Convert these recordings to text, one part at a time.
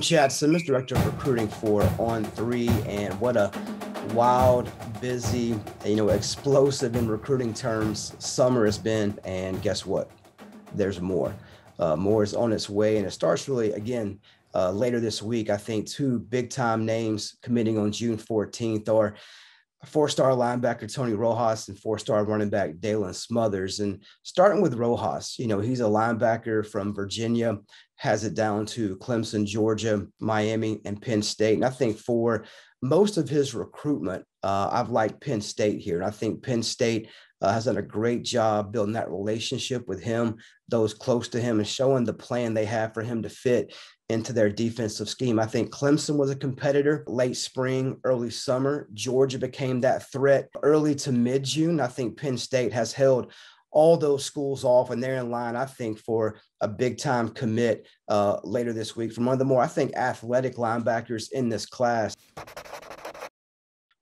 Chad Simmons, Director of Recruiting for On Three, and what a wild, busy, you know, explosive in recruiting terms summer has been. And guess what? There's more. Uh, more is on its way, and it starts really again uh, later this week. I think two big time names committing on June 14th are four star linebacker Tony Rojas and four star running back Daylon Smothers. And starting with Rojas, you know, he's a linebacker from Virginia, has it down to Clemson, Georgia, Miami, and Penn State. And I think for most of his recruitment, uh, I've liked Penn State here. And I think Penn State uh, has done a great job building that relationship with him, those close to him, and showing the plan they have for him to fit into their defensive scheme. I think Clemson was a competitor late spring, early summer. Georgia became that threat early to mid June. I think Penn State has held all those schools off, and they're in line, I think, for a big time commit uh, later this week from one of the more, I think, athletic linebackers in this class.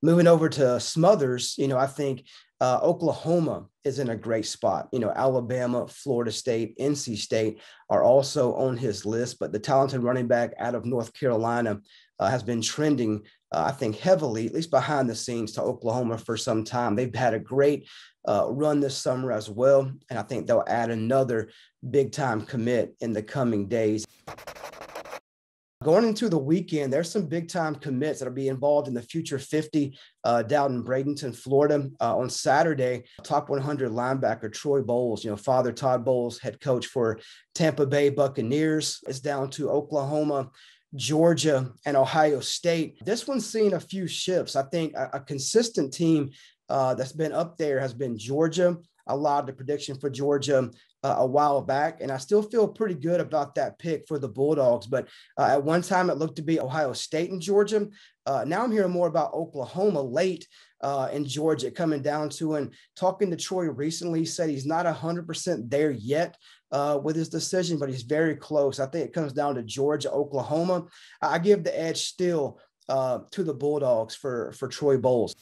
Moving over to Smothers, you know, I think uh, Oklahoma is in a great spot. You know, Alabama, Florida State, NC State are also on his list, but the talented running back out of North Carolina uh, has been trending, uh, I think, heavily, at least behind the scenes, to Oklahoma for some time. They've had a great uh, run this summer as well, and I think they'll add another big time commit in the coming days. Going into the weekend, there's some big time commits that'll be involved in the Future 50 uh, down in Bradenton, Florida. Uh, on Saturday, top 100 linebacker Troy Bowles, you know, father Todd Bowles, head coach for Tampa Bay Buccaneers, is down to Oklahoma. Georgia and Ohio State. This one's seen a few shifts. I think a, a consistent team uh, that's been up there has been Georgia. I allowed the prediction for Georgia uh, a while back, and I still feel pretty good about that pick for the Bulldogs. But uh, at one time, it looked to be Ohio State and Georgia. Uh, now I'm hearing more about Oklahoma late uh, in Georgia coming down to and talking to Troy recently. Said he's not 100% there yet. Uh, with his decision, but he's very close. I think it comes down to Georgia, Oklahoma. I give the edge still uh, to the Bulldogs for for Troy Bowles.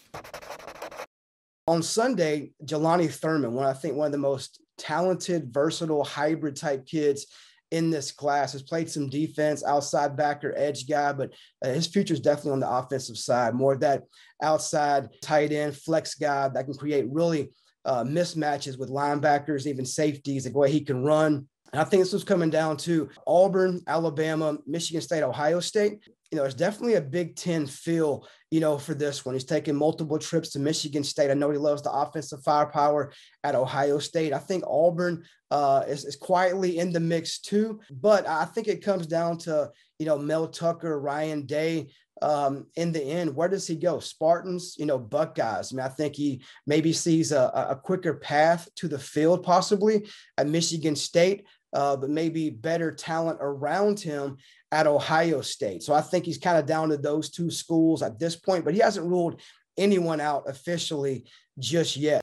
On Sunday, Jelani Thurman, one I think one of the most talented, versatile, hybrid type kids in this class. Has played some defense, outside backer, edge guy, but uh, his future is definitely on the offensive side. More of that outside tight end, flex guy that can create really uh, mismatches with linebackers, even safeties, the way he can run. And I think this was coming down to Auburn, Alabama, Michigan State, Ohio State you know, it's definitely a Big Ten feel, you know, for this one. He's taking multiple trips to Michigan State. I know he loves the offensive firepower at Ohio State. I think Auburn uh, is, is quietly in the mix too, but I think it comes down to, you know, Mel Tucker, Ryan Day, um, in the end, where does he go? Spartans, you know, Buckeyes. I mean, I think he maybe sees a, a quicker path to the field, possibly at Michigan State, uh, but maybe better talent around him at Ohio State. So I think he's kind of down to those two schools at this point, but he hasn't ruled anyone out officially just yet.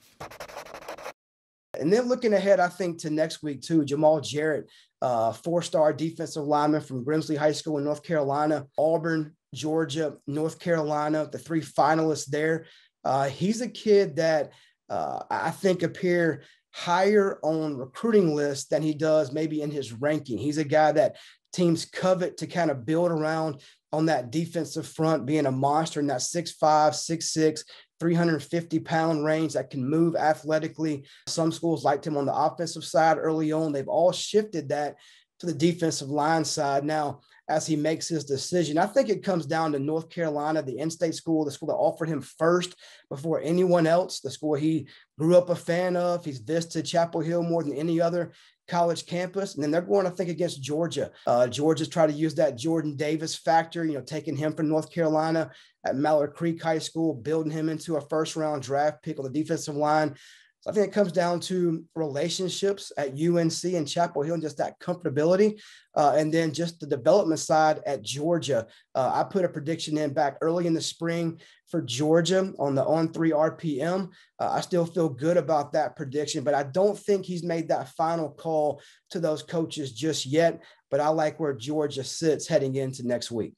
And then looking ahead, I think to next week too, Jamaal Jarrett, uh, four-star defensive lineman from Grimsley High School in North Carolina, Auburn, Georgia, North Carolina, the three finalists there. Uh, he's a kid that uh, I think appear higher on recruiting lists than he does maybe in his ranking. He's a guy that teams covet to kind of build around on that defensive front, being a monster in that 6'5, 6'6, 350 pound range that can move athletically. Some schools liked him on the offensive side early on. They've all shifted that to the defensive line side. Now, as he makes his decision. I think it comes down to North Carolina, the in state school, the school that offered him first before anyone else, the school he grew up a fan of. He's visited Chapel Hill more than any other college campus. And then they're going to think against Georgia. Uh, Georgia's trying to use that Jordan Davis factor, you know, taking him from North Carolina at Mallard Creek High School, building him into a first round draft pick on the defensive line. So I think it comes down to relationships at UNC and Chapel Hill and just that comfortability. Uh, and then just the development side at Georgia. Uh, I put a prediction in back early in the spring for Georgia on the on three RPM. Uh, I still feel good about that prediction, but I don't think he's made that final call to those coaches just yet. But I like where Georgia sits heading into next week.